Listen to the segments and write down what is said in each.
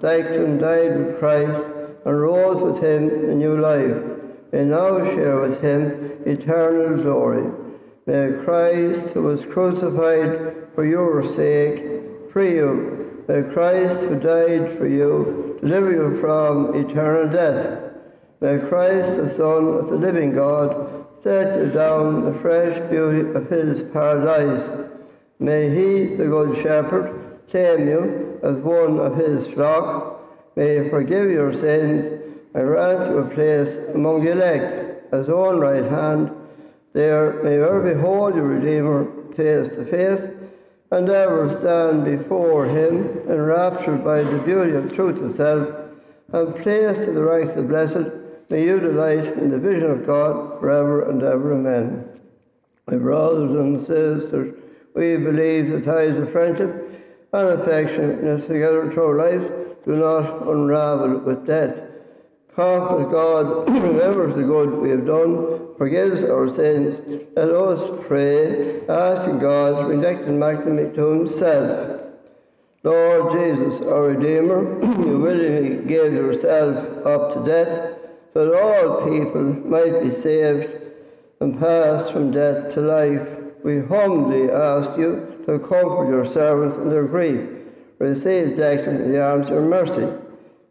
died and died with Christ, and rose with him in new life. May now share with him eternal glory. May Christ, who was crucified for your sake, free you. May Christ, who died for you, deliver you from eternal death. May Christ, the Son of the living God, set you down the fresh beauty of his paradise. May he, the good shepherd, claim you as one of his flock. May forgive your sins and grant you a place among the elect as own right hand. There may ever behold your Redeemer face to face and ever stand before him enraptured by the beauty of truth itself and placed in the ranks of blessed. May you delight in the vision of God forever and ever. Amen. My brothers and sisters, we believe the ties of friendship and affection in us together through life do not unravel with death. Confident God remembers the good we have done, forgives our sins. Let us pray, asking God to bring and magnanimity to himself. Lord Jesus, our Redeemer, you willingly gave yourself up to death that all people might be saved and pass from death to life. We humbly ask you to comfort your servants in their grief. Receive Declan in the arms of your mercy.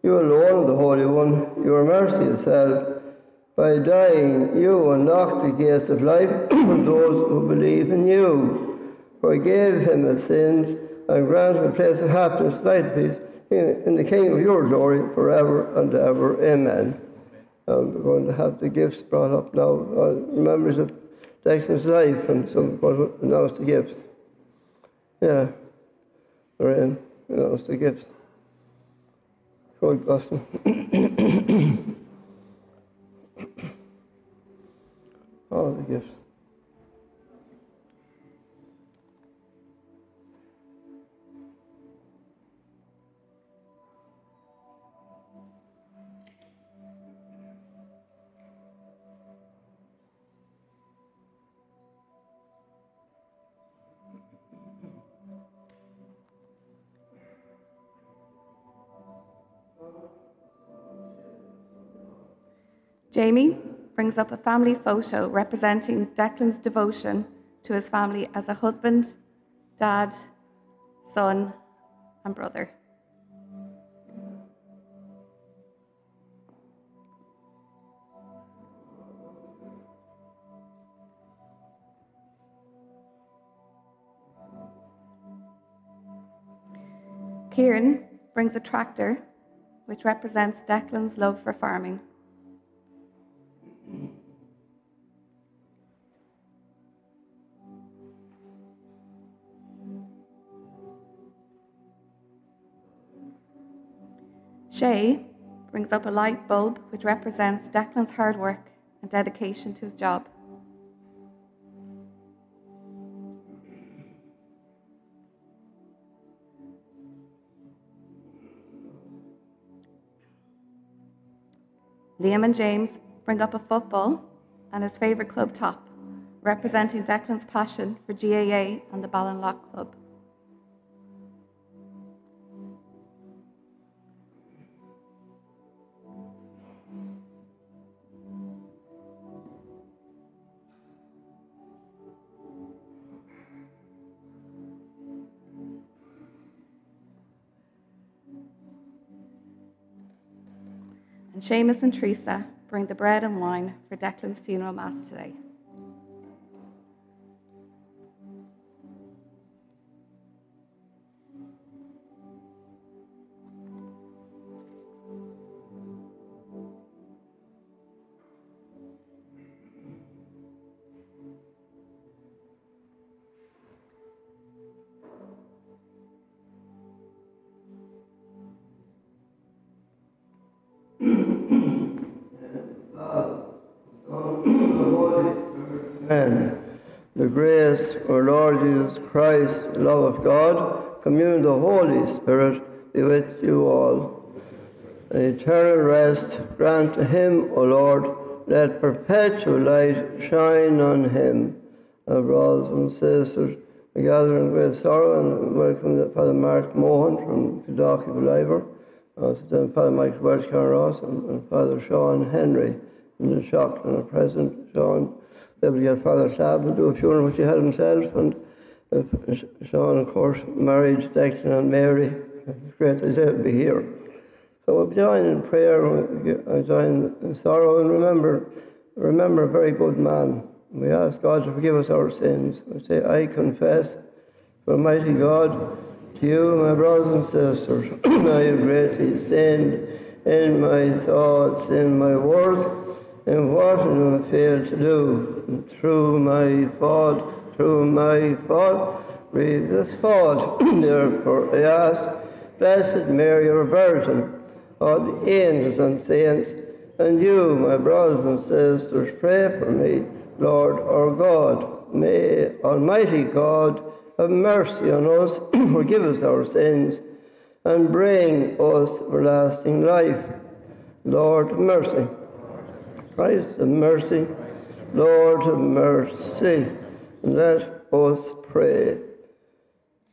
You alone, the Holy One, your mercy itself. By dying, you unlocked the gates of life for those who believe in you. Forgive him his sins and grant him a place of happiness, light, peace in, in the kingdom of your glory forever and ever. Amen. Um, we're going to have the gifts brought up now, uh, memories of Declan's life, and so we're going to the gifts. Yeah, in, announce the gifts. God bless them. All the gifts. Jamie brings up a family photo representing Declan's devotion to his family as a husband, dad, son, and brother. Kieran brings a tractor which represents Declan's love for farming. Shay brings up a light bulb which represents Declan's hard work and dedication to his job. Liam and James bring up a football and his favourite club top, representing Declan's passion for GAA and the Ballinlough Club. Seamus and Teresa bring the bread and wine for Declan's funeral mass today. Christ, love of God, communion of the Holy Spirit be with you all. An eternal rest grant to him, O Lord, let perpetual light shine on him. Our brothers and sisters, we gather in great sorrow and welcome Father Mark Mohan from Kildaki Beliver, also Father Michael Welch Ross and, and Father Sean Henry in the shock and the present Sean able to get Father Sab and do a funeral which he had himself. And Sean, of course, married Declan and Mary. It's great to be here. So we join in prayer, I uh, join in sorrow, and remember, remember a very good man. We ask God to forgive us our sins. We say, I confess to Almighty God, to you, my brothers and sisters, I have greatly sinned in my thoughts, in my words, in what I have failed to do, and through my fault, through my fault, grievous fault. Therefore I ask, Blessed Mary, our Virgin, all the angels and saints, and you, my brothers and sisters, pray for me, Lord our God. May Almighty God have mercy on us, forgive us our sins, and bring us everlasting life. Lord, mercy. Christ, have mercy. Lord, have mercy. Let us pray.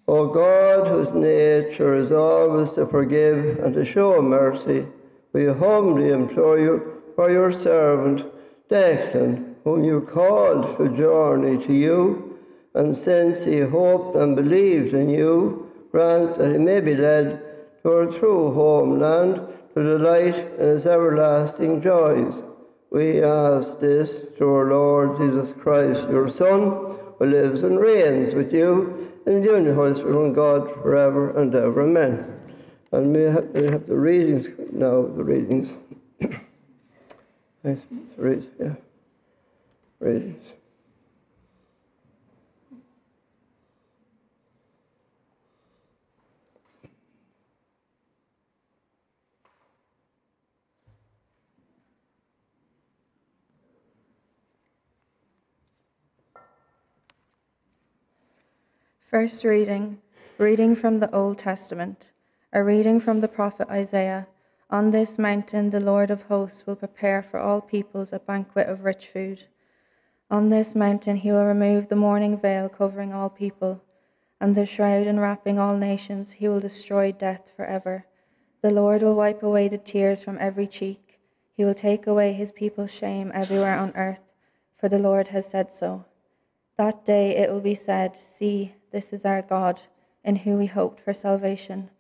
O God, whose nature is always to forgive and to show mercy, we humbly implore you for your servant Declan, whom you called to journey to you, and since he hoped and believed in you, grant that he may be led to our true homeland to delight in his everlasting joys We ask this through our Lord Jesus Christ, your Son, who lives and reigns with you in the Spirit and God forever and ever. Amen. And we have, we have the readings now, the readings. Nice, yeah. Readings. First reading, reading from the Old Testament, a reading from the prophet Isaiah. On this mountain, the Lord of hosts will prepare for all peoples a banquet of rich food. On this mountain, he will remove the mourning veil covering all people, and the shroud enwrapping all nations. He will destroy death forever. The Lord will wipe away the tears from every cheek. He will take away his people's shame everywhere on earth, for the Lord has said so. That day it will be said, See, this is our God, in whom we hoped for salvation.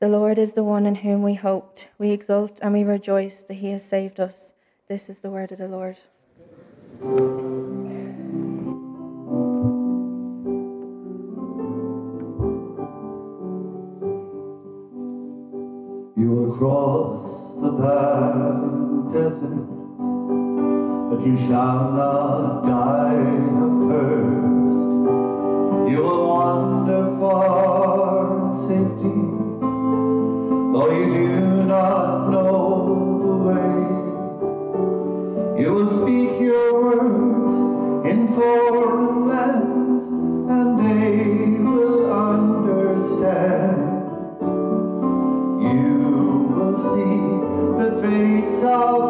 The Lord is the one in whom we hoped. We exult and we rejoice that he has saved us. This is the word of the Lord. You will cross the barren desert, but you shall not die of thirst. You will wander far in safety, though you do not know the way. You will speak your words in foreign lands, and they will understand. You will see the face of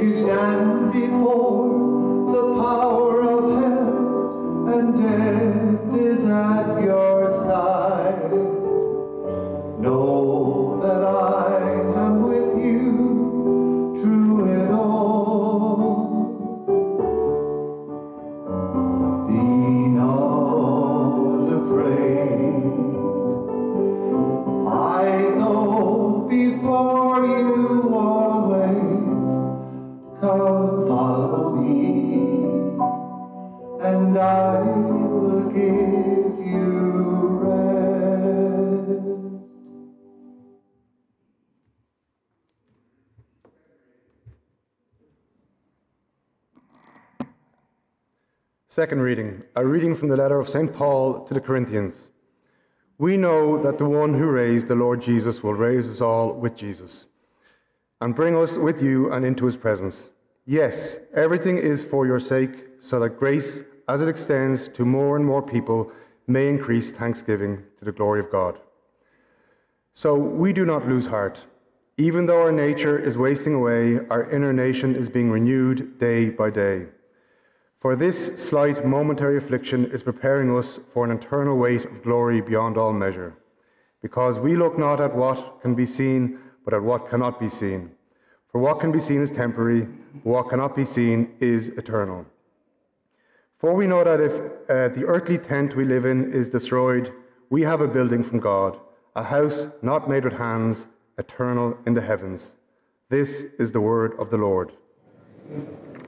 You stand before the power of hell, and death Second reading, a reading from the letter of St. Paul to the Corinthians. We know that the one who raised the Lord Jesus will raise us all with Jesus and bring us with you and into his presence. Yes, everything is for your sake, so that grace, as it extends to more and more people, may increase thanksgiving to the glory of God. So we do not lose heart. Even though our nature is wasting away, our inner nation is being renewed day by day. For this slight momentary affliction is preparing us for an eternal weight of glory beyond all measure. Because we look not at what can be seen, but at what cannot be seen. For what can be seen is temporary, but what cannot be seen is eternal. For we know that if uh, the earthly tent we live in is destroyed, we have a building from God, a house not made with hands, eternal in the heavens. This is the word of the Lord. Shine,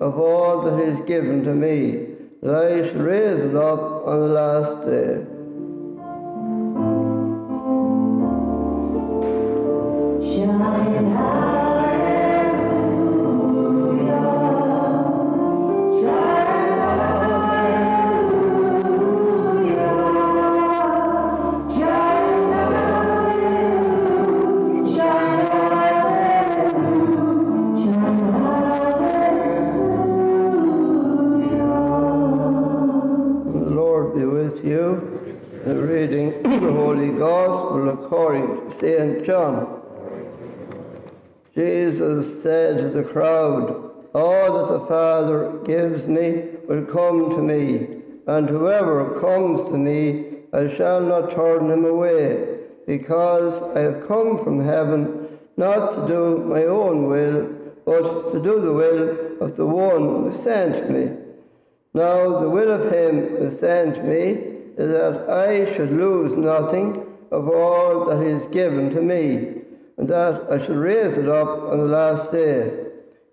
of all that is given to me, that I should raise it up on the last day. The reading the Holy Gospel according to St. John. Jesus said to the crowd, All that the Father gives me will come to me, and whoever comes to me, I shall not turn him away, because I have come from heaven not to do my own will, but to do the will of the one who sent me. Now the will of him who sent me is that I should lose nothing of all that is given to me, and that I should raise it up on the last day.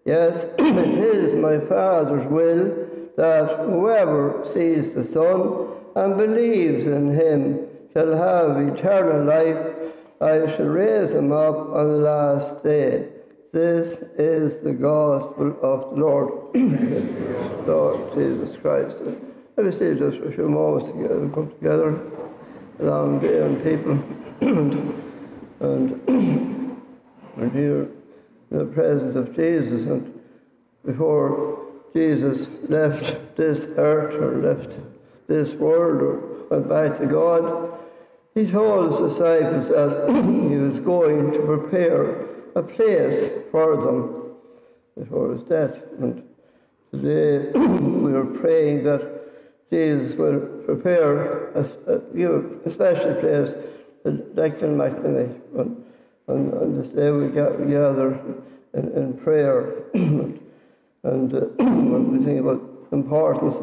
Yes, it is my Father's will that whoever sees the Son and believes in him shall have eternal life. I shall raise him up on the last day. This is the gospel of the Lord, Lord Jesus Christ. Me see just a few moments together, come together, a long and people, and, and here in the presence of Jesus, and before Jesus left this earth or left this world or went back to God, he told his disciples that he was going to prepare a place for them before his death. And today we are praying that Jesus will prepare a, a, give a special place to Declan McNamee. And, and on this day we gather in, in prayer and uh, we think about the importance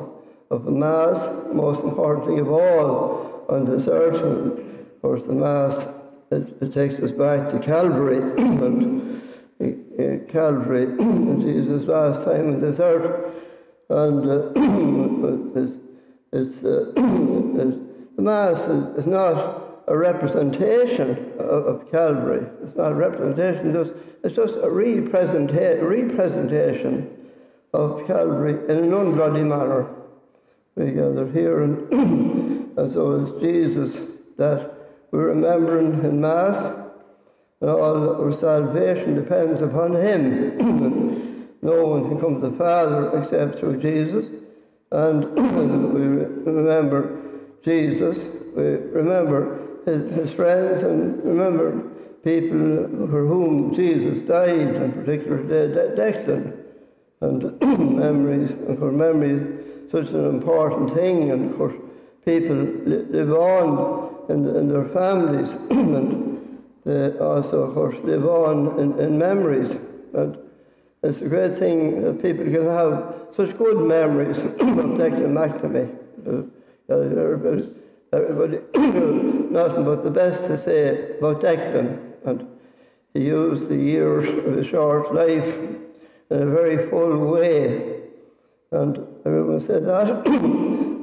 of the Mass, most important of all on this earth. And of course, the Mass it, it takes us back to Calvary and uh, Calvary, Jesus' last time on this earth, and uh, it's, it's, uh, the Mass is, is, not a representation of, of, Calvary. It's not a representation. It's just, it's just a representa- representation of Calvary in an unbloody manner. We gather here, and, and so it's Jesus that we're remembering in Mass, and all our salvation depends upon Him. no one can come to the Father except through Jesus. And we remember Jesus, we remember his, his friends, and remember people for whom Jesus died, in particular De- Declan. And memories, and for memories, such an important thing, and of course, people live on in, in their families, and they also, of course, live on in, in memories. And it's a great thing that people can have such good memories of Declan McNamee. Uh, everybody, everybody nothing but the best to say about Declan. And he used the years of his short life in a very full way. And everyone said that.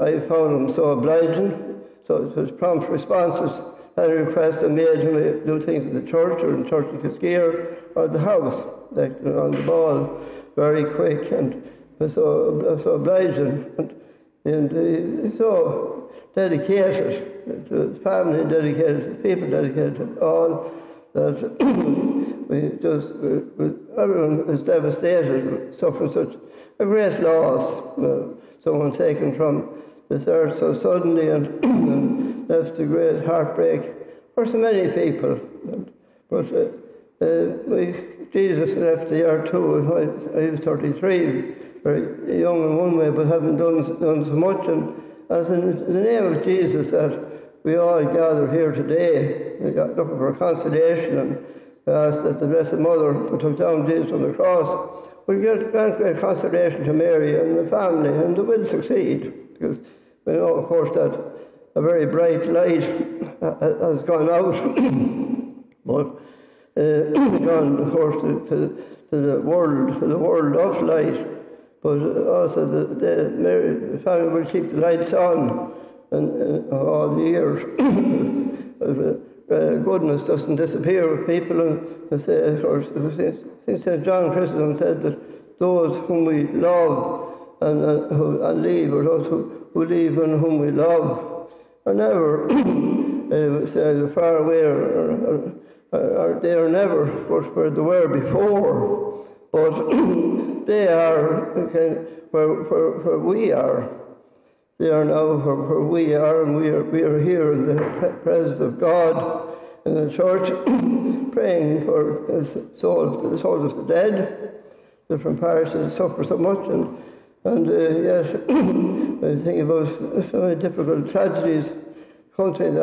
I found him so obliging, so his prompt responses any request I made to do things in the church or in church in Kilskyre or the house, like on the ball, very quick and so, so obliging and, and uh, so dedicated to his family, dedicated to people, dedicated to all that we just, we, we, everyone was devastated, suffering such a great loss, uh, someone taken from this earth so suddenly and, and left a great heartbreak for so many people. But uh, uh, we, Jesus left the too. I, I was 33, very young in one way, but haven't done, done so much. And as in the name of Jesus that we all gather here today, looking for consolation and ask that the Blessed Mother who took down Jesus from the cross will grant great consolation to Mary and the family, and they will succeed. Because we know, of course, that a very bright light has gone out. but gone, of course, to, to, to the world, to the world of light. But also the, the Mary family will keep the lights on and, uh, all the years. the uh, goodness doesn't disappear with people. And say, course, St. John Chrysostom said that those whom we love and, uh, who, and leave, or those who, who leave and whom we love, are never uh, far away or, or, or, or they are never where they were before. But they are okay, where, where, where we are. They are now where, where we are, and we are, we are here in the presence of God in the church, praying for his souls, the souls of the dead, different parishes suffer so much, and and uh, yes, I think about so many difficult tragedies, country that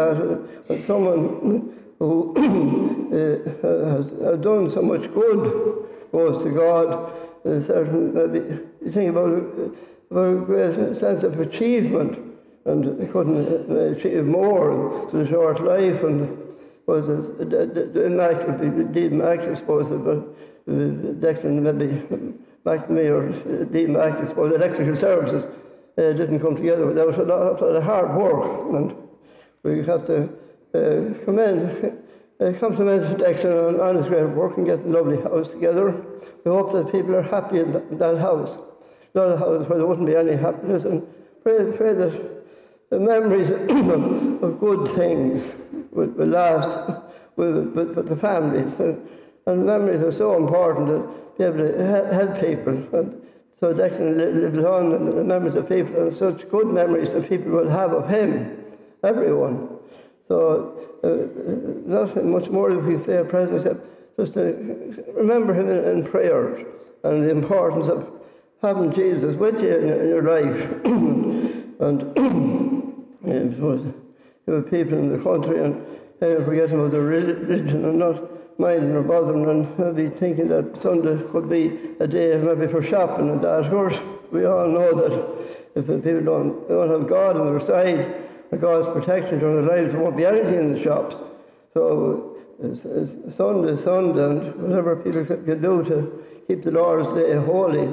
uh, someone who uh, has, done so much good goes to God, a certain maybe you think about about a great sense of achievement, and they couldn't achieve more in a short life, and was the, the, the immaculate, I suppose, but Declan maybe to me or Dean Mack, I suppose, electrical services uh, didn't come together without a lot of hard work. And we have to uh, commend, uh, compliment Declan on, on his great work and getting a lovely house together. We hope that people are happy in that, that house, not a house where there wouldn't be any happiness. And pray, pray that the memories of, good things will last with, with, with the families. And, and memories are so important to be able to help people. And so Declan lives on in the memories of people, and such good memories that people will have of him, everyone. So uh, nothing much more that we can say at present except just to remember him in, in prayers and the importance of having Jesus with you in, in your life. and suppose there were people in the country and they forgetting about their religion and not minding or bothering and maybe thinking that Sunday could be a day maybe for shopping and that. Of course, we all know that if people don't, don't have God on their side and God's protection during their lives, there won't be anything in the shops. So it's, it's Sunday, Sunday, and whatever people can do to keep the Lord's Day holy,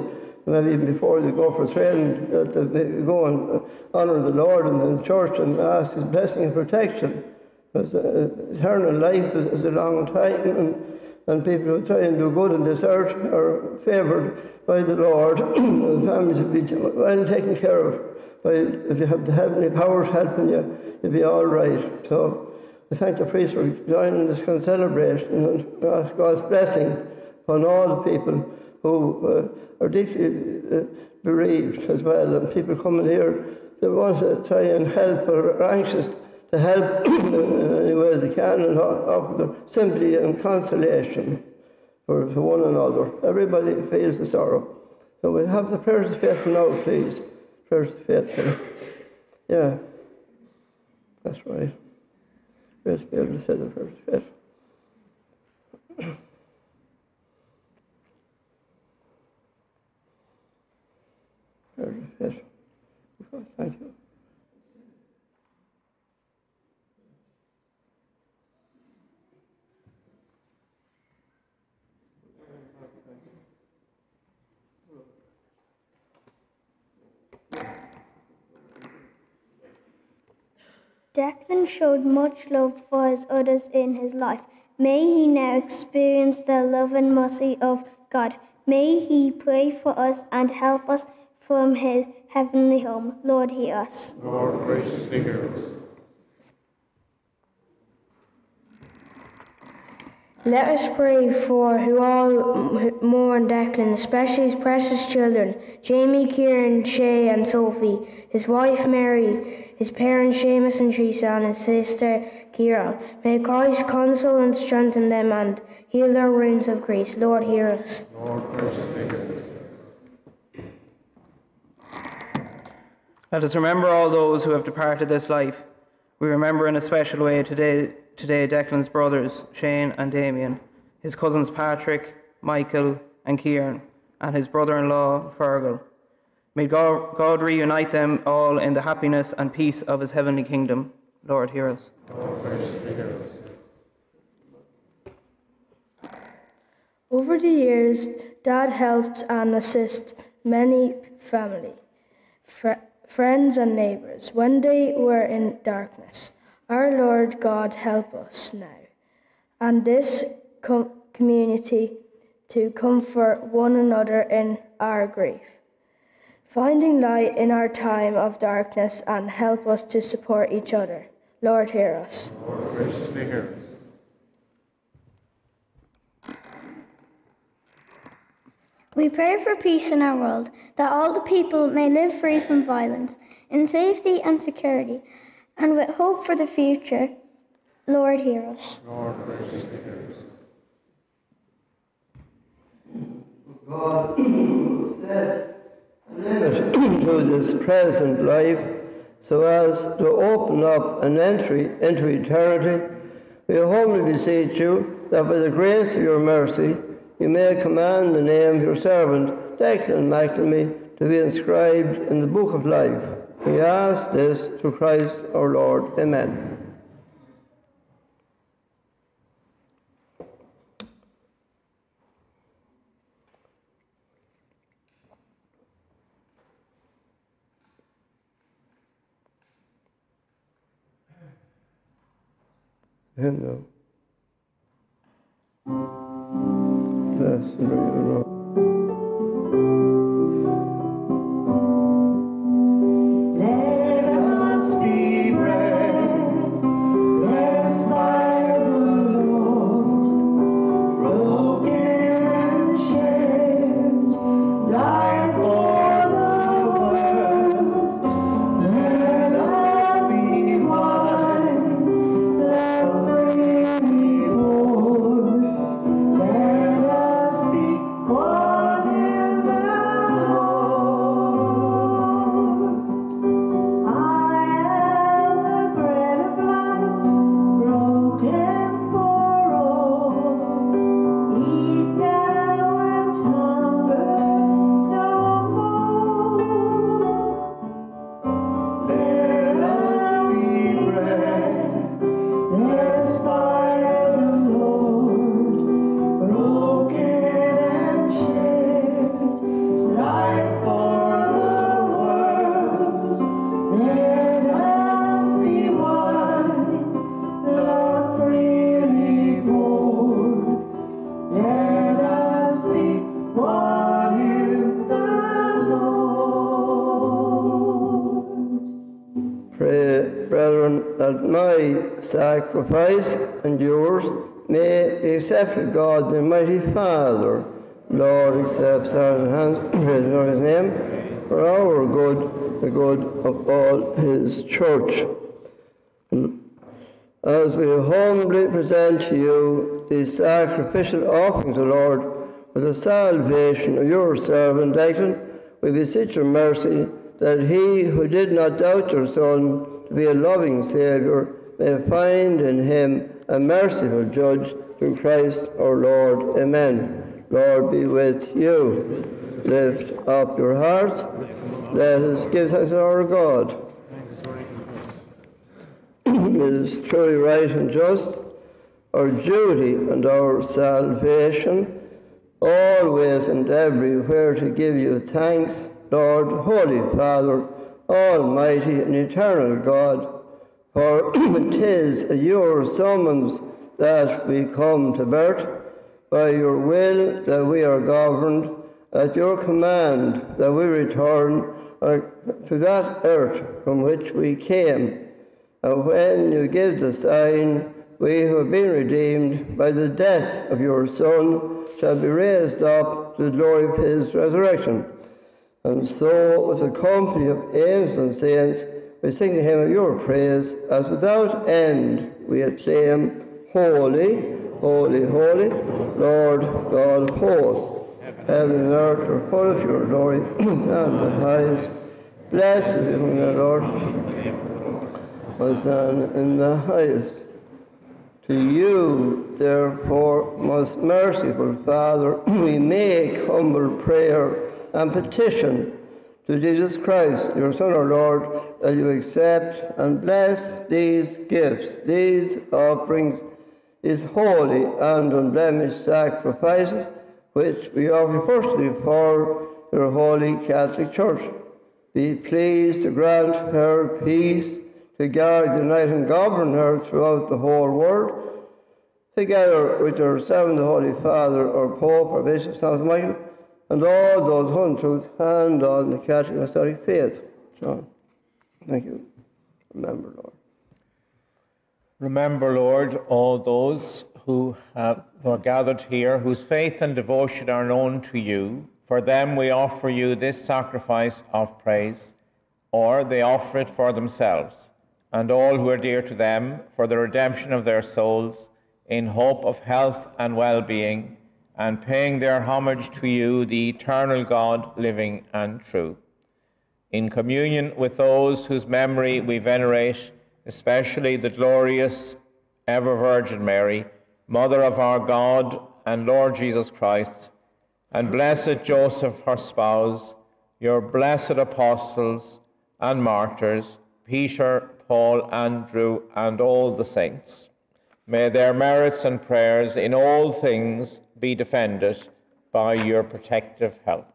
maybe even before they go for training, that they go and honour the Lord in the church and ask His blessing and protection. Because uh, eternal life is, is, a long time, and, and people who try and do good on this earth are favoured by the Lord. the families will be well taken care of. By, if you have the heavenly powers helping you, you'll be all right. So I thank the priest for joining this celebration and ask God's blessing upon all the people who uh, are deeply uh, bereaved as well, and people coming here they want to try and help or are anxious to help way they can and offer sympathy and consolation for, for one another. Everybody feels the sorrow. So we have the prayers of faith now, please. Prayers of faith. Yeah, that's right. Let's be able to say the prayers of faith. prayers of faith. Thank you. Declan showed much love for his others in his life. May he now experience the love and mercy of God. May he pray for us and help us from his heavenly home. Lord, hear us. Lord, graciously hear us. Let us pray for who all mourn Declan, especially his precious children, Jamie, Kieran, Shay and Sophie, his wife Mary, his parents Seamus and Teresa, and his sister Kira. May Christ console and strengthen them and heal their wounds of grace. Lord, hear us. Lord, hear us. Let us remember all those who have departed this life. We remember in a special way today today Declan's brothers, Shane and Damien, his cousins Patrick, Michael, and Kieran, and his brother in law, Fergal. May God, God, reunite them all in the happiness and peace of his heavenly kingdom. Lord, hear us. Over the years, Dad helped and assisted many family, fr- friends, and neighbors when they were in darkness. Our Lord God help us now and this com- community to comfort one another in our grief. Finding light in our time of darkness and help us to support each other. Lord, hear us. Lord, graciously hear us. We pray for peace in our world, that all the people may live free from violence, in safety and security, and with hope for the future. Lord, hear us. Lord, graciously. God set a limit to this present life so as to open up an entry into eternity. We humbly beseech you that by the grace of your mercy you may command the name of your servant, Declan McNamee, to be inscribed in the book of life. We ask this through Christ our Lord. Amen. Hymn Bless the Lord. Sacrifice and yours may be accepted, God, the mighty Father. Lord, accept our hands, praise for his name, for our good, the good of all his church. As we humbly present to you these sacrificial offerings, O Lord, for the salvation of your servant Declan, we beseech your mercy that he who did not doubt your Son to be a loving Saviour may find in him a merciful judge through Christ our Lord. Amen. Lord be with you. Lift up your hearts. Let us give thanks to our God. it is truly right and just, our duty and our salvation, always and everywhere to give you thanks, Lord, Holy Father, Almighty and eternal God, for it is your summons that we come to birth, by your will that we are governed, at your command that we return uh, to that earth from which we came. And when you give the sign, we who have been redeemed by the death of your Son shall be raised up to the glory of his resurrection. And so, with the company of angels and saints, we sing the hymn of your praise, as without end we acclaim, Holy, holy, holy, Lord God of hosts. Heaven and earth are full of your glory, and the highest. Blessed is the Lord. Hosanna in the highest. To you, therefore, most merciful Father, we make humble prayer and petition to Jesus Christ, your Son, our Lord, that you accept and bless these gifts, these offerings, these holy and unblemished sacrifices, which we offer firstly for your holy Catholic Church. Be pleased to grant her peace, to guard, unite, and govern her throughout the whole world, together with her servant, the Holy Father, our Pope, our Bishop, St. Michael, and all those truth hand on the Catholic Apostolic faith. John, thank you. Remember, Lord. Remember, Lord, all those who have, who are gathered here, whose faith and devotion are known to you. For them we offer you this sacrifice of praise, or they offer it for themselves, and all who are dear to them, for the redemption of their souls, in hope of health and well being, and paying their homage to you, the eternal God, living and true. In communion with those whose memory we venerate, especially the glorious ever Virgin Mary, Mother of our God and Lord Jesus Christ, and blessed Joseph, her spouse, your blessed apostles and martyrs, Peter, Paul, Andrew, and all the saints. May their merits and prayers in all things be defended by your protective help.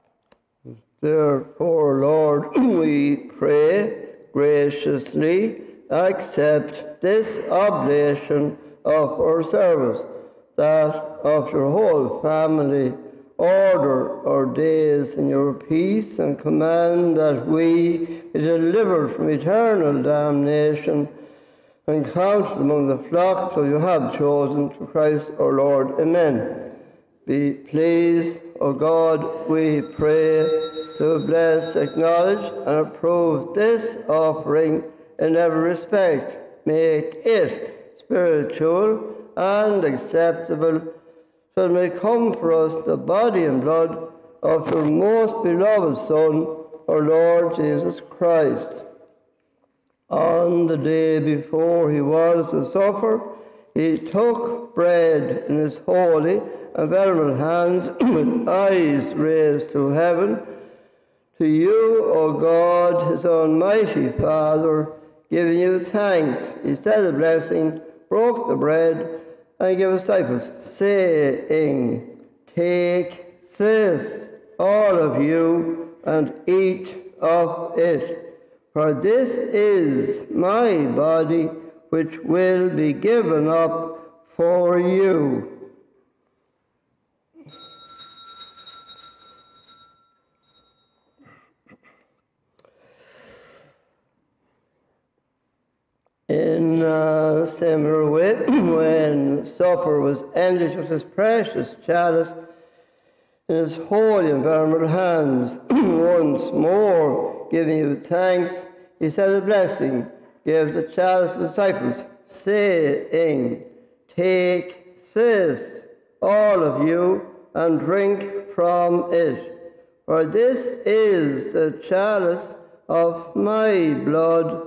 Therefore, Lord, we pray graciously accept this oblation of our service, that of your whole family, order our days in your peace, and command that we be delivered from eternal damnation and counted among the flock that you have chosen to Christ our Lord. Amen. Be pleased, O God, we pray, to bless, acknowledge, and approve this offering in every respect. Make it spiritual and acceptable, so it may come for us the body and blood of your most beloved Son, our Lord Jesus Christ. On the day before he was to suffer, he took bread in his holy and venerable hands with eyes raised to heaven. To you, O God, his almighty Father, giving you thanks, he said a blessing, broke the bread, and gave disciples, saying, Take this, all of you, and eat of it. For this is my body, which will be given up for you. In a similar way, when supper was ended, it was his precious chalice in his holy and venerable hands. Once more, giving you thanks, he said a blessing, gave the chalice to the disciples, saying, Take this, all of you, and drink from it. For this is the chalice of my blood,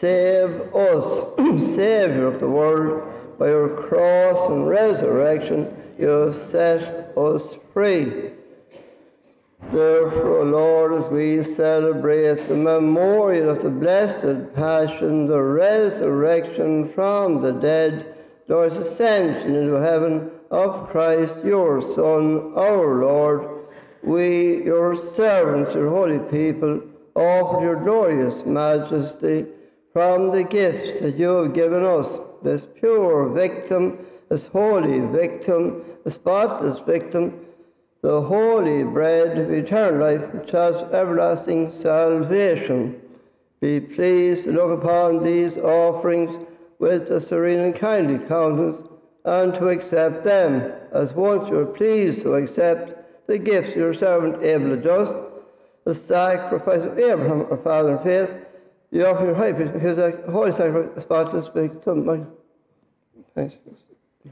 Save us, Savior of the world, by your cross and resurrection, you have set us free. Therefore, Lord, as we celebrate the memorial of the blessed passion, the resurrection from the dead, Lord's ascension into heaven of Christ, your Son, our Lord, we, your servants, your holy people, offer your glorious majesty from the gifts that you have given us, this pure victim, this holy victim, the spotless victim, the holy bread of eternal life, which has everlasting salvation. Be pleased to look upon these offerings with a serene and kindly countenance, and to accept them, as once you were pleased to accept the gifts of your servant Abel the just, the sacrifice of Abraham, our father in faith, the offering of high priest, his holy sacrifice, spotless victim. My thanks,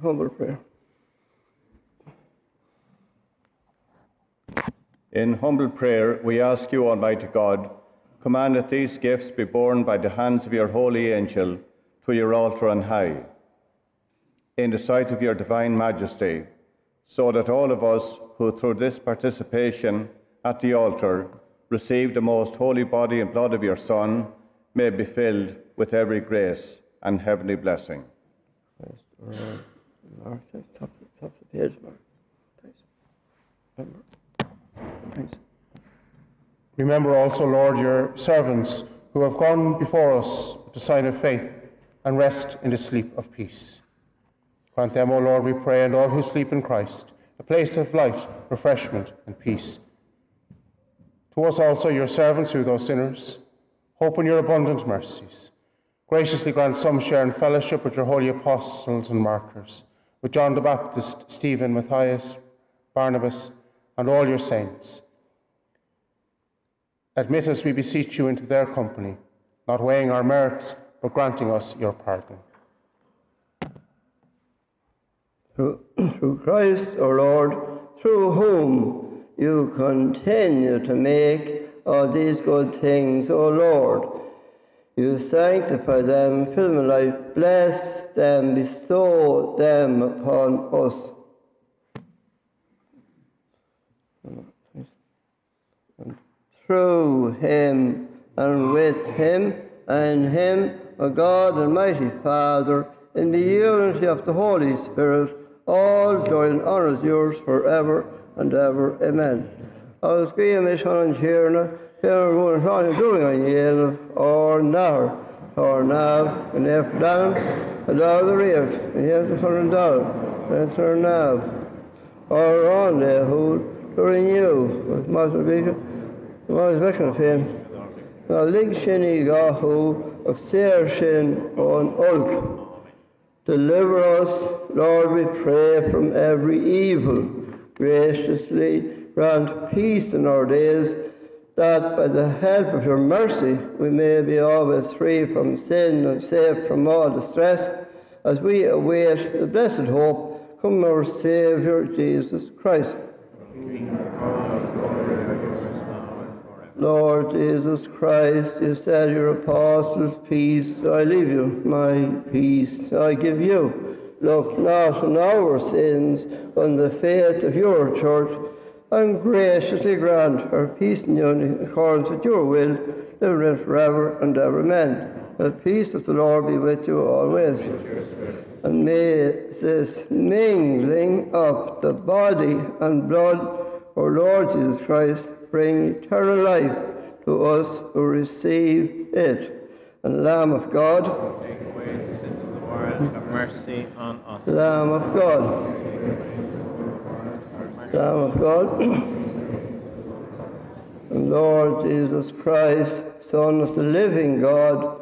humble prayer. In humble prayer, we ask you, Almighty God, command that these gifts be borne by the hands of your holy angel to your altar on high, in the sight of your divine majesty, so that all of us who through this participation at the altar receive the most holy body and blood of your Son may be filled with every grace and heavenly blessing. Remember. Also, Lord, your servants who have gone before us to sign of faith and rest in the sleep of peace. Grant them, O Lord, we pray, and all who sleep in Christ, a place of light, refreshment, and peace. To us also, your servants, who those sinners, hope in your abundant mercies. Graciously grant some share in fellowship with your holy apostles and martyrs, with John the Baptist, Stephen, Matthias, Barnabas, and all your saints. Admit us, we beseech you, into their company, not weighing our merits, but granting us your pardon. Through, through Christ our Lord, through whom you continue to make all these good things, O Lord. You sanctify them, fill them life, bless them, bestow them upon us. And through him and with him and him, O God and mighty Father, in the unity of the Holy Spirit, all joy and honour is yours forever and ever. Amen. I was going to show on Chirna, here we're going to doing on Yen or now, or now, and after down, and all the rest, and here's the hundred dollars, that's our now. Or on there, who during you, with Master Bika, was making fin. Now, lig shinny gahu, of seer shin on ulk. Deliver us, Lord, we pray, from every evil. Graciously grant peace in our days, that by the help of your mercy we may be always free from sin and safe from all distress, as we await the blessed hope, come our Saviour Jesus Christ. Lord Jesus Christ, you said your apostles, peace I leave you, my peace I give you. Look not on our sins, on the faith of your church, and graciously grant her peace and union in accordance with your will, live and forever and ever. Amen. The peace of the Lord be with you always. And may this mingling of the body and blood of our Lord Jesus Christ bring eternal life to us who receive it. And Lamb of God, Take away the sins of the world, have mercy on us. Lamb of God, Lamb of God, and Lord Jesus Christ, Son of the living God,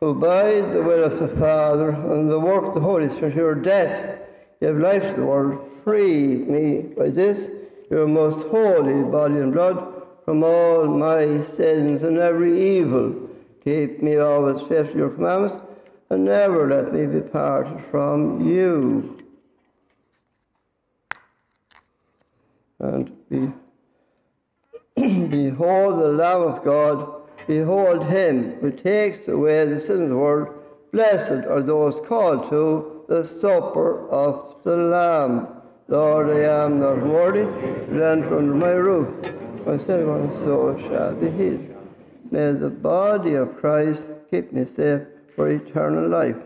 who by the will of the Father and the work of the Holy Spirit, your death, gave life to the world, free me by this, your most holy body and blood, from all my sins and every evil. Keep me always faithful to your commandments, and never let me be parted from you. And be, behold the Lamb of God, behold him who takes away the sin of the world. Blessed are those called to the supper of the Lamb. Lord, I am not worthy to enter under my roof. My sin one soul shall be healed. May the body of Christ keep me safe for eternal life.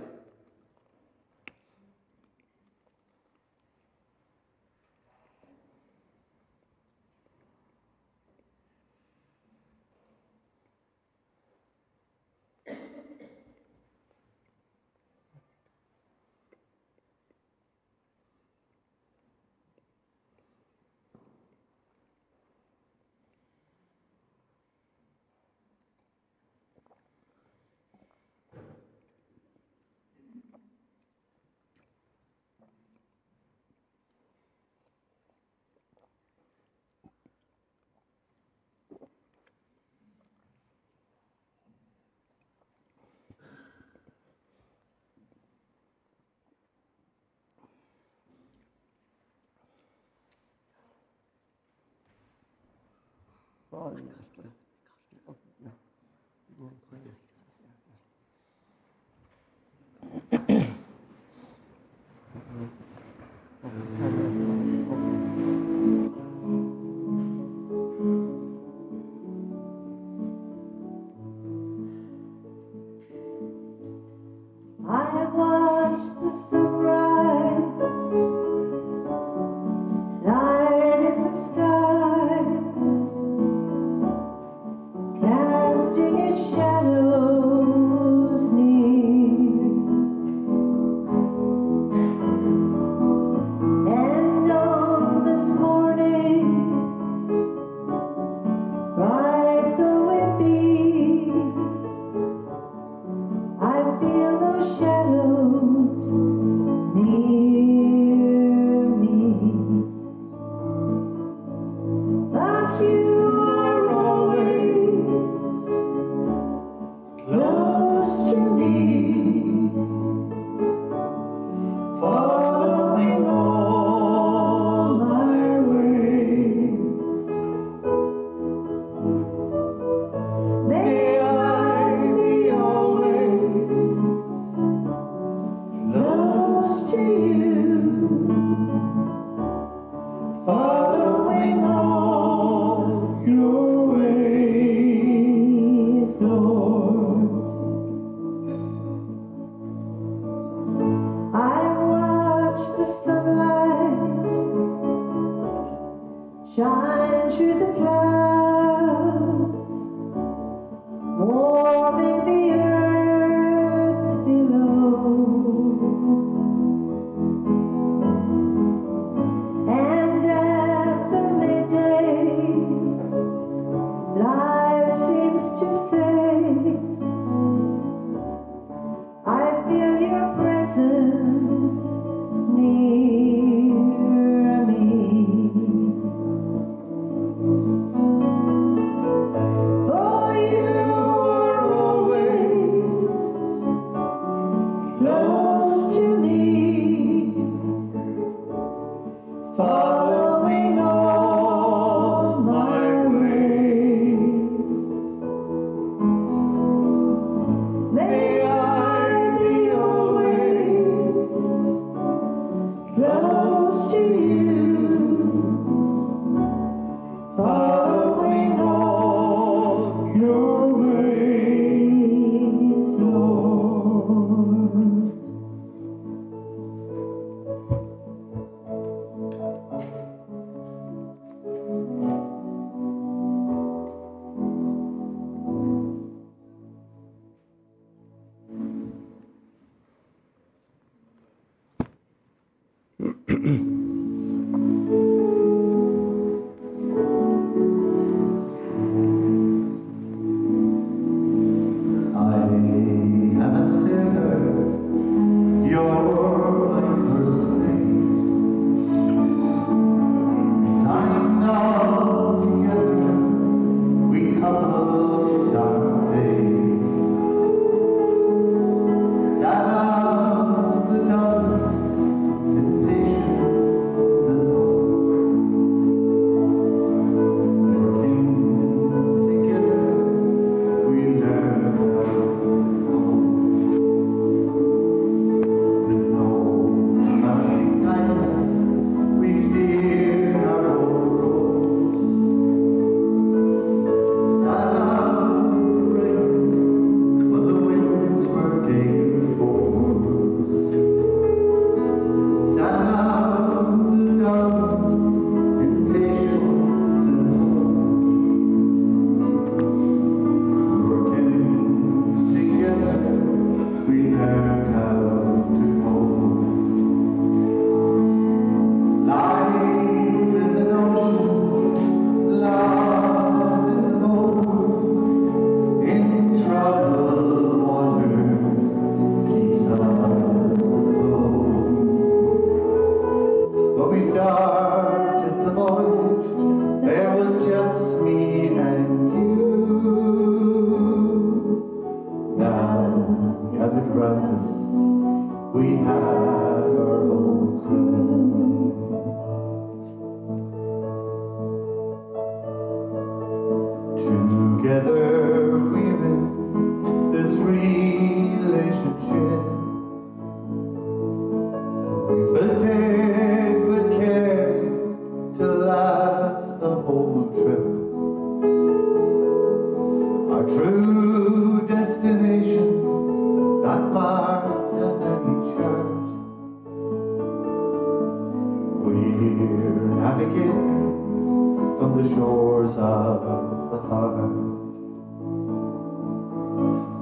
I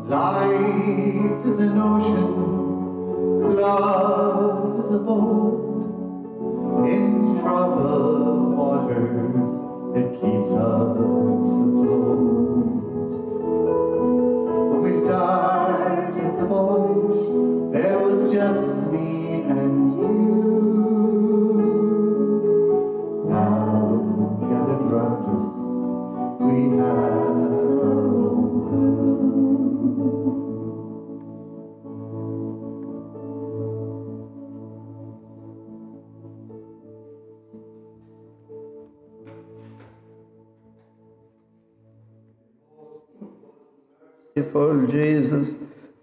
Life is an ocean, love is a boat. In troubled waters, it keeps us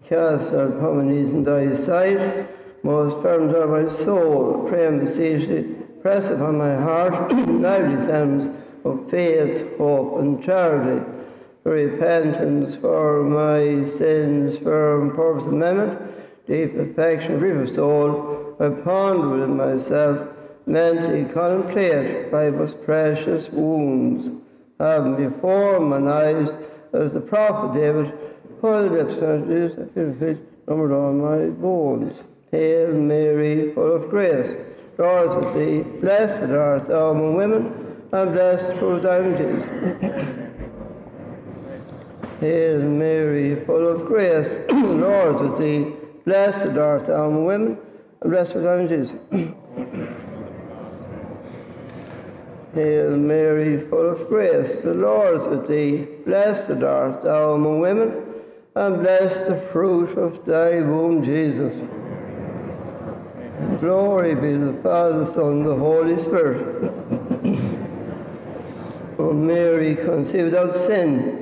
cast our communities in thy sight. Most fervent of my soul, pray and beseech thee, press upon my heart lively sense of faith, hope, and charity, For repentance for my sins, firm purpose of amendment, deep affection, grief of soul, I ponder within myself, mentally contemplate thy most precious wounds. Have before mine eyes as the prophet David, for the feel fit, numbered on my bones. Hail Mary, full of grace, Lord is with thee, blessed art thou among women, and blessed fruit of thy Jesus. Hail Mary, full of grace, the Lord is with thee, blessed art thou among women, and blessed fruit thy Jesus. Hail Mary, full of grace, the Lord is with thee. Blessed art thou among women, and bless the fruit of thy womb, Jesus. Glory be to the Father, the Son, and the Holy Spirit. o Mary, conceived without sin.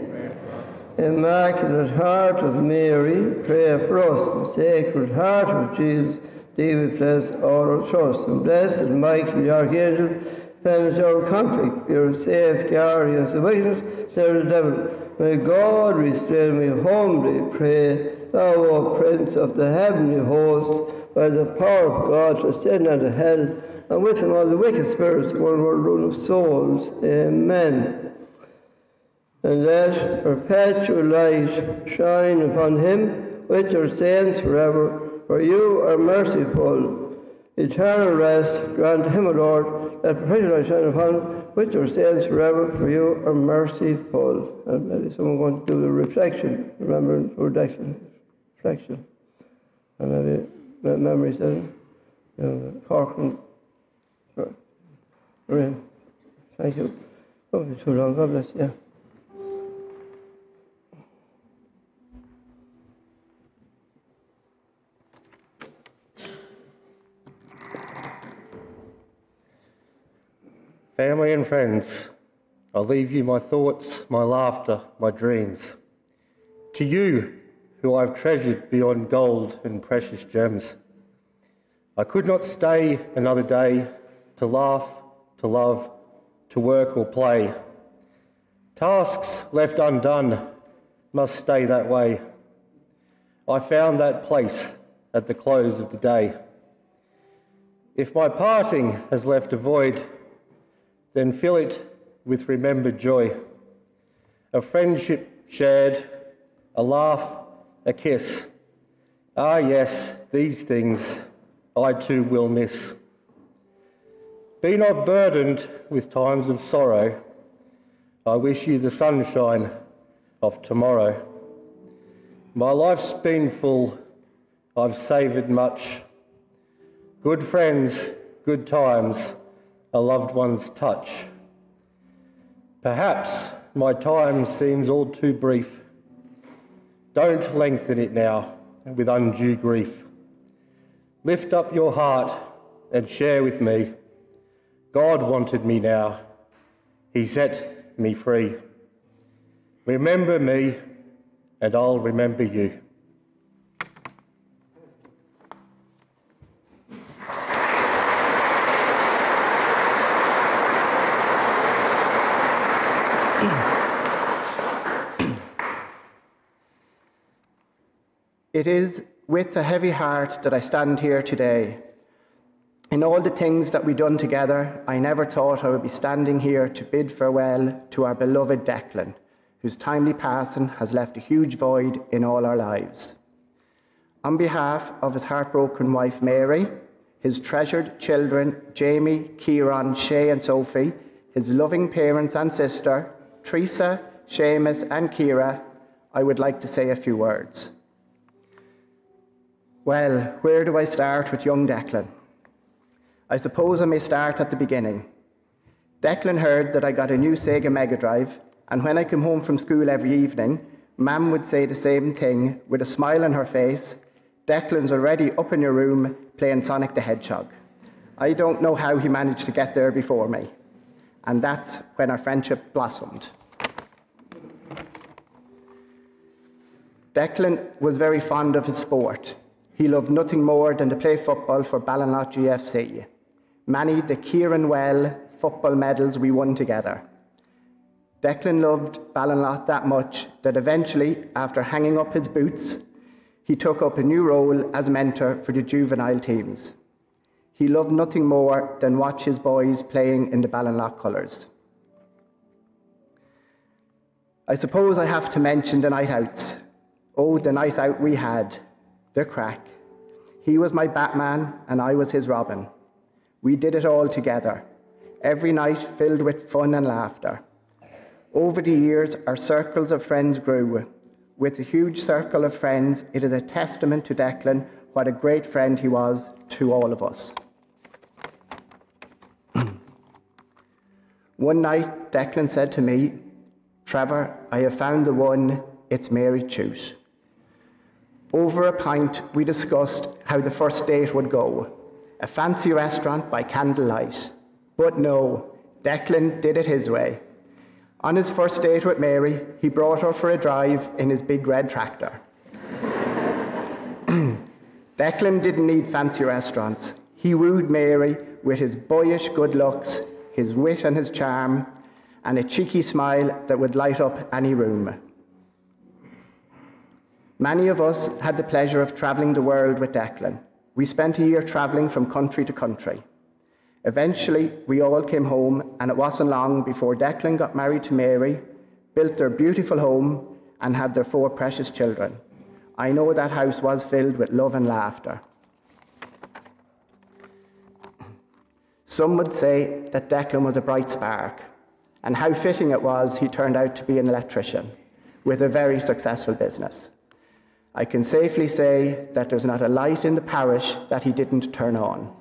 Immaculate Heart of Mary, pray for us. The Sacred Heart of Jesus, David bless all our trust. And blessed Michael, the Archangel, Defend our conflict, your safeguard against the wickedness, serve the devil. May God restrain me humbly, pray, thou, O Prince of the heavenly host, by the power of God to ascend unto hell, and with him all the wicked spirits, one world ruin of souls. Amen. And let perpetual light shine upon him with your saints forever, for you are merciful. Eternal rest grant him, O Lord, that perpetual light shine upon him with your saints forever, for you are merciful. And maybe someone going to do the reflection, remember reflection, reflection. And maybe me- memory says, you know, Corcoran. Uh, Maria, thank you. Oh, Don't be too long. God bless you. Family and friends, I leave you my thoughts, my laughter, my dreams. To you, who I've treasured beyond gold and precious gems, I could not stay another day to laugh, to love, to work or play. Tasks left undone must stay that way. I found that place at the close of the day. If my parting has left a void, then fill it with remembered joy. A friendship shared, a laugh, a kiss. Ah, yes, these things I too will miss. Be not burdened with times of sorrow. I wish you the sunshine of tomorrow. My life's been full, I've savoured much. Good friends, good times, a loved one's touch. Perhaps my time seems all too brief. Don't lengthen it now with undue grief. Lift up your heart and share with me. God wanted me now, He set me free. Remember me, and I'll remember you. It is with a heavy heart that I stand here today. In all the things that we've done together, I never thought I would be standing here to bid farewell to our beloved Declan, whose timely passing has left a huge void in all our lives. On behalf of his heartbroken wife Mary, his treasured children Jamie, Kieran, Shay, and Sophie, his loving parents and sister, Teresa, Seamus, and Kira, I would like to say a few words. Well, where do I start with young Declan? I suppose I may start at the beginning. Declan heard that I got a new Sega Mega Drive, and when I came home from school every evening, Mam would say the same thing with a smile on her face Declan's already up in your room playing Sonic the Hedgehog. I don't know how he managed to get there before me. And that's when our friendship blossomed. Declan was very fond of his sport. He loved nothing more than to play football for Ballinlough GFC. Many the Kieran Well football medals we won together. Declan loved Ballinlough that much that eventually, after hanging up his boots, he took up a new role as mentor for the juvenile teams. He loved nothing more than watch his boys playing in the Ballinlough colours. I suppose I have to mention the night outs. Oh, the night out we had, the crack. He was my Batman and I was his Robin. We did it all together, every night filled with fun and laughter. Over the years, our circles of friends grew. With a huge circle of friends, it is a testament to Declan what a great friend he was to all of us. One night, Declan said to me, Trevor, I have found the one, it's Mary Chute. Over a pint, we discussed how the first date would go a fancy restaurant by candlelight. But no, Declan did it his way. On his first date with Mary, he brought her for a drive in his big red tractor. Declan didn't need fancy restaurants. He wooed Mary with his boyish good looks, his wit and his charm, and a cheeky smile that would light up any room. Many of us had the pleasure of travelling the world with Declan. We spent a year travelling from country to country. Eventually, we all came home, and it wasn't long before Declan got married to Mary, built their beautiful home, and had their four precious children. I know that house was filled with love and laughter. Some would say that Declan was a bright spark, and how fitting it was he turned out to be an electrician with a very successful business. I can safely say that there's not a light in the parish that he didn't turn on.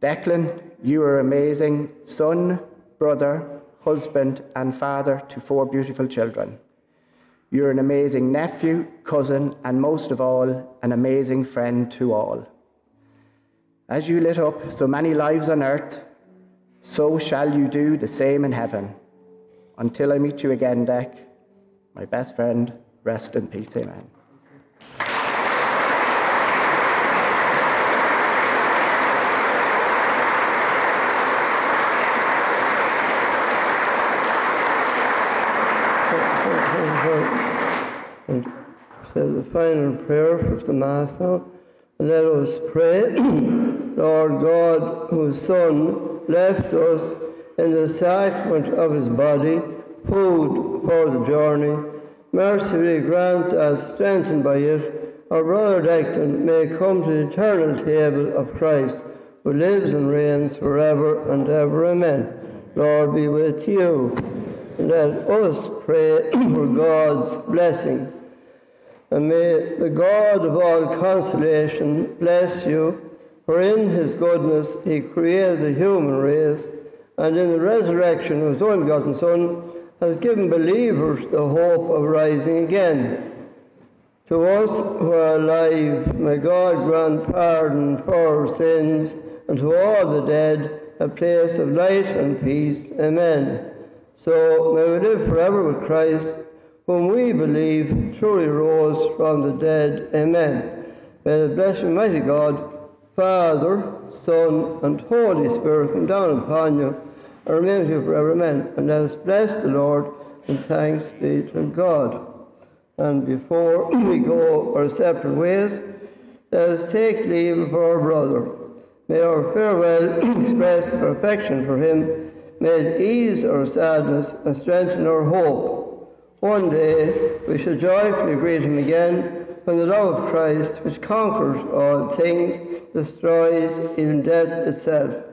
Declan, you are amazing son, brother, husband, and father to four beautiful children. You're an amazing nephew, cousin, and most of all, an amazing friend to all. As you lit up so many lives on earth, so shall you do the same in heaven. Until I meet you again, Deck, my best friend, rest in peace. Amen. And say the final prayer for the Mass now. And let us pray. Lord God, whose Son left us in the sacrament of his body, food for the journey, mercifully grant us, strengthened by it, our brother Declan may come to the eternal table of Christ, who lives and reigns forever and ever. Amen. Lord be with you. Let us pray for God's blessing. And may the God of all consolation bless you, for in his goodness he created the human race, and in the resurrection of his only begotten Son has given believers the hope of rising again. To us who are alive, may God grant pardon for our sins, and to all the dead a place of light and peace. Amen. So may we live forever with Christ, whom we believe truly rose from the dead. Amen. May the blessed mighty God, Father, Son, and Holy Spirit come down upon you remain with you forever. Amen. And let us bless the Lord, and thanks be to God. And before we go our separate ways, let us take leave of our brother. May our farewell express our affection for him. May it ease our sadness and strengthen our hope. One day we shall joyfully greet him again when the love of Christ, which conquers all things, destroys even death itself.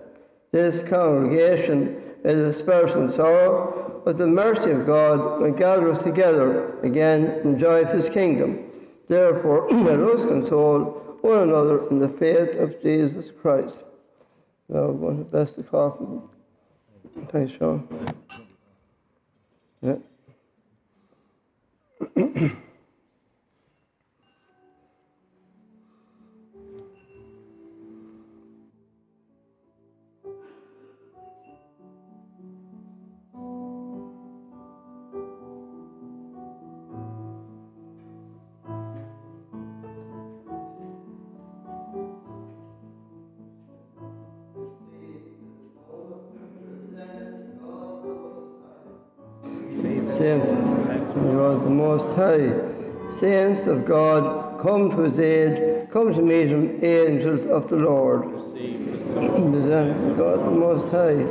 This congregation may disperse in sorrow, but the mercy of God will gather us together again in joy of his kingdom. Therefore, let us console one another in the faith of Jesus Christ. Oh, now, I'm going to bless the coffin. Thanks, Sean. Yeah. God the Most High, saints of God, come to his aid, come to meet him, angels of the Lord. God the Most High,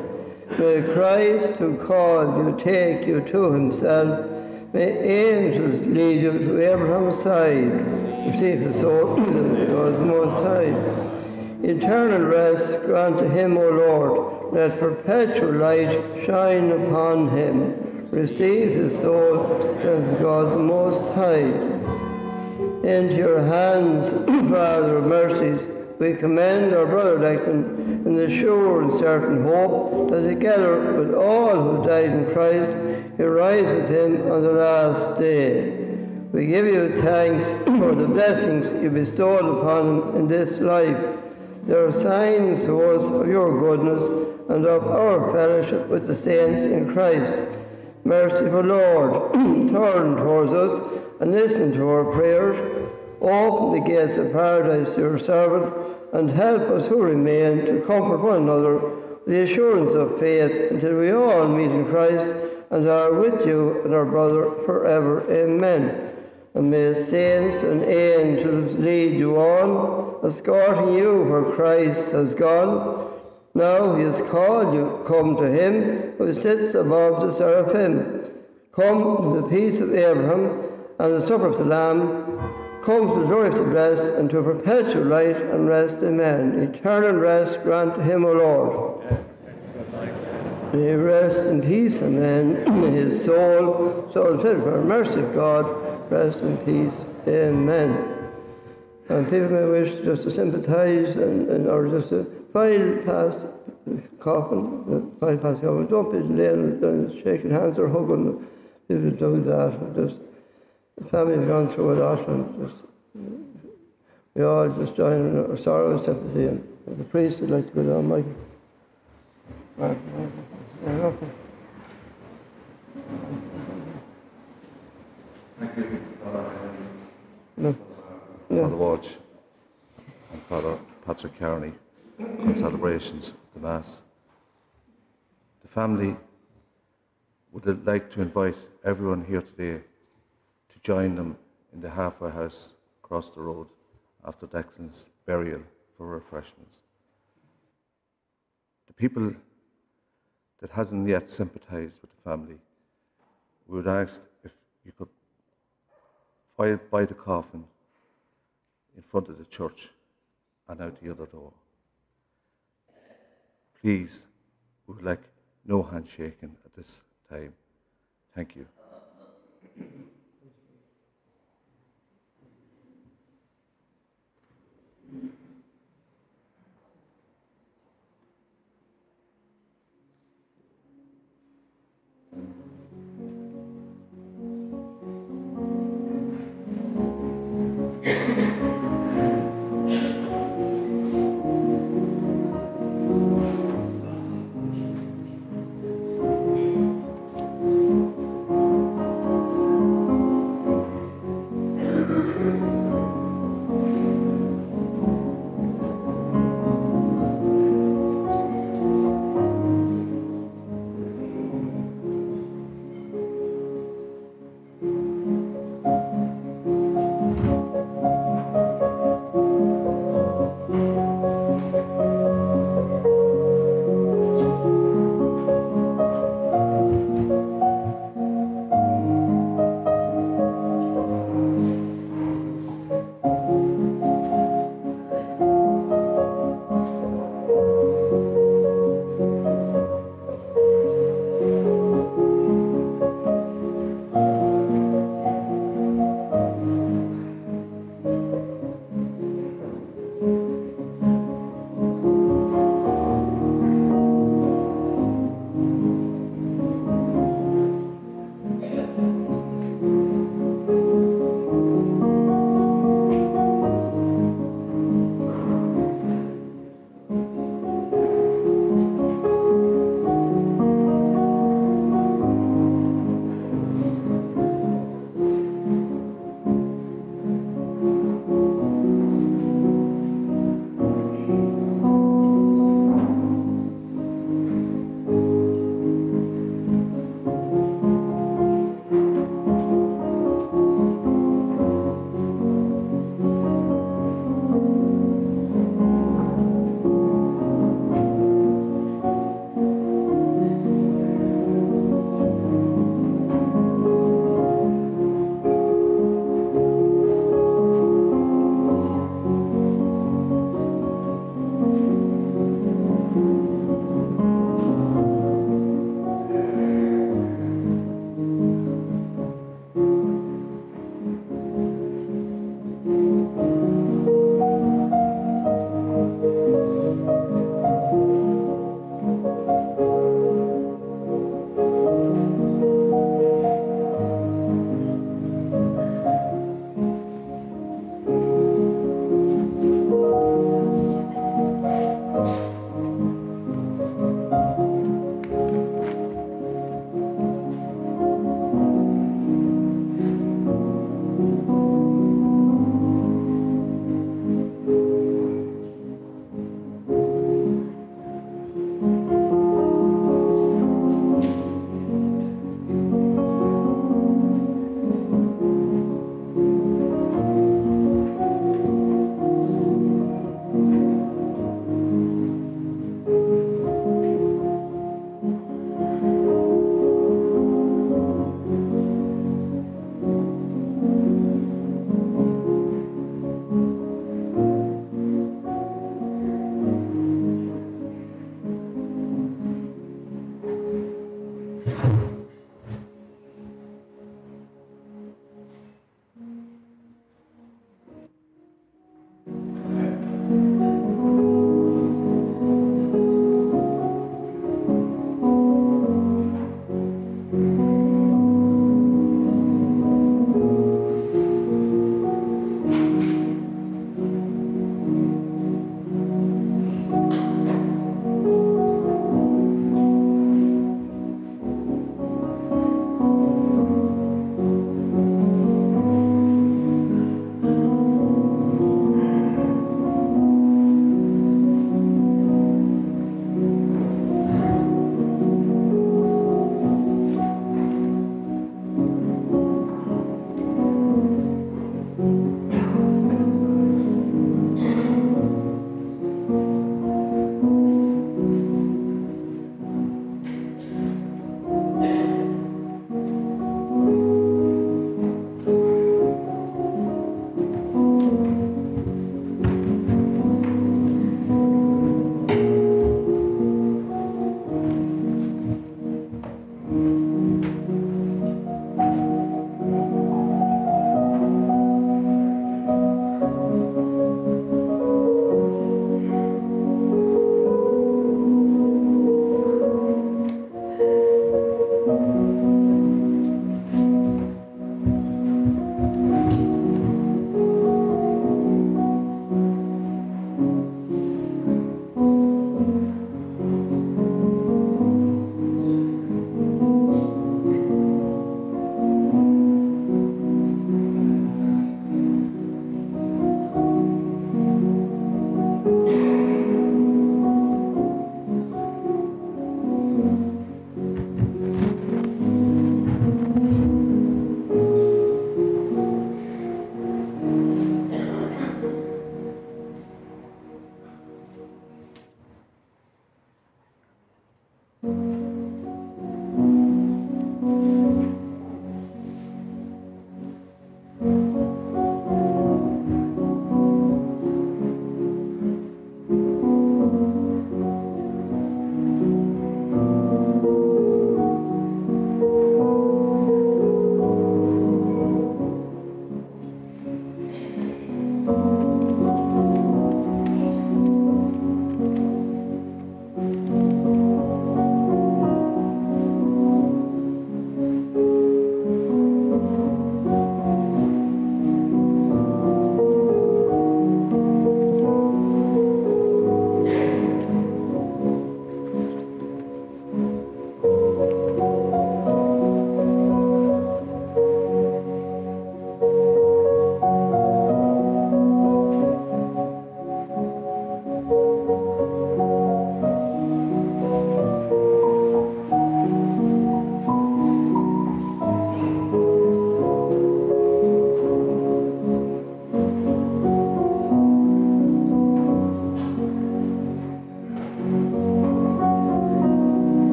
may Christ who called you take you to himself, may angels lead you to Abraham's side, receive the soul of God the Most High. Eternal rest grant to him, O Lord, let perpetual light shine upon him receive the soul as God Most High. Into your hands, Father of mercies, we commend our brother Declan in the sure and certain hope that together with all who died in Christ, he rise with him on the last day. We give you thanks for the blessings you bestowed upon him in this life. There are signs to us of your goodness and of our fellowship with the saints in Christ. Merciful Lord, turn towards us and listen to our prayers. Open the gates of paradise to your servant and help us who remain to comfort one another with the assurance of faith until we all meet in Christ and are with you and our brother forever. Amen. And may saints and angels lead you on, escorting you where Christ has gone. Now he has called you, come to him who sits above the seraphim. Come to the peace of Abraham and the supper of the Lamb. Come to the glory of the blessed and to perpetual light and rest. Amen. Eternal rest grant to him, O Lord. May he rest in peace, amen. May his soul, soul filled for the mercy of God, rest in peace. Amen. And people may wish just to sympathize and, and or just to file past the coffin, file past the coffin. Don't be laying and shaking hands or hugging people do that. And just the family have gone through a lot and just we all just join in our sorrow and sympathy. And the priest would like to go down, Michael. Right. Yeah. Thank you, Father. No. Father Walsh and Father Patrick Carney on celebrations of the Mass. The family would like to invite everyone here today to join them in the halfway house across the road after Declan's burial for refreshments. The people that hasn't yet sympathised with the family, we would ask if you could file by the coffin in front of the church and out the other door. Please, we would like no handshaking at this time. Thank you.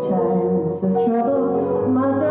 Times of trouble, Mother